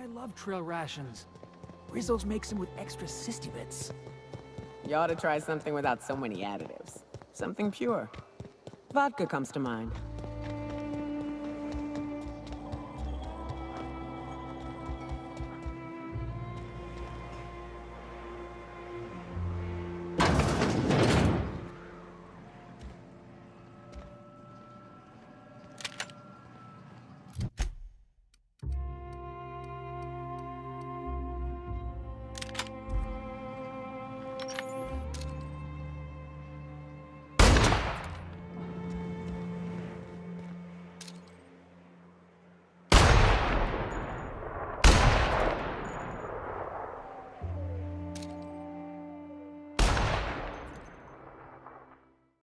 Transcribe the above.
I love trail rations. Rizzo's makes them with extra sissy bits. You ought to try something without so many additives. Something pure. Vodka comes to mind.